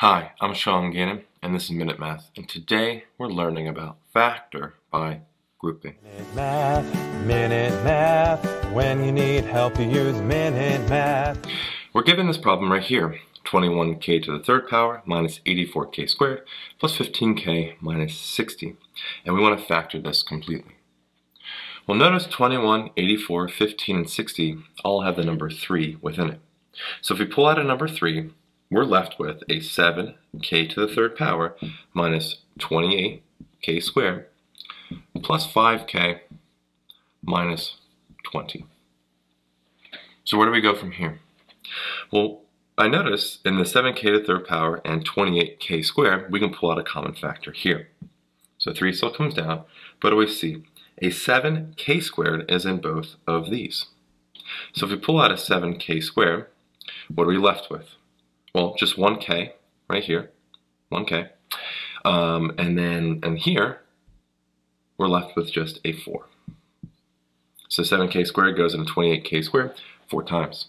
Hi, I'm Sean Gannon, and this is Minute Math, and today we're learning about factor by grouping. Minute Math, Minute Math. When you need help, you use Minute Math. We're given this problem right here, 21k to the third power minus 84k squared plus 15k minus 60, and we want to factor this completely. Well, notice 21, 84, 15, and 60 all have the number 3 within it. So if we pull out a number 3, we're left with a 7k to the third power minus 28k squared plus 5k minus 20. So where do we go from here? Well, I notice in the 7k to the third power and 28k squared, we can pull out a common factor here. So 3 still comes down, but do we see? A 7k squared is in both of these. So if we pull out a 7k squared, what are we left with? Well, just 1k right here, 1k. Um, and then and here, we're left with just a 4. So 7k squared goes into 28k squared four times.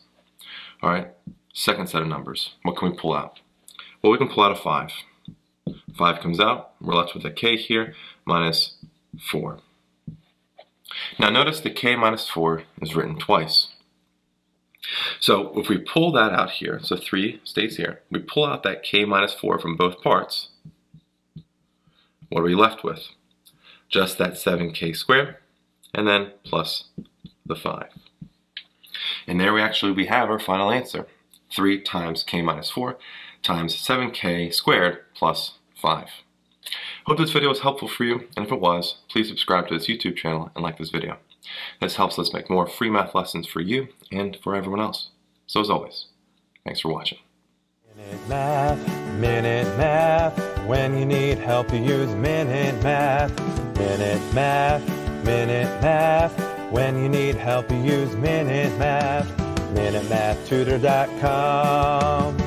All right, second set of numbers. What can we pull out? Well, we can pull out a 5. 5 comes out, we're left with a k here, minus 4. Now notice the k minus 4 is written twice. So if we pull that out here, so 3 stays here, we pull out that k minus 4 from both parts, what are we left with? Just that 7k squared, and then plus the 5. And there we actually we have our final answer. 3 times k minus 4 times 7k squared plus 5. Hope this video was helpful for you, and if it was, please subscribe to this YouTube channel and like this video. This helps us make more free math lessons for you and for everyone else. So as always, thanks for watching. Minute Math, Minute Math. When you need help, you use Minute Math. Minute Math, Minute Math. When you need help, you use Minute Math. MinuteMathTutor.com.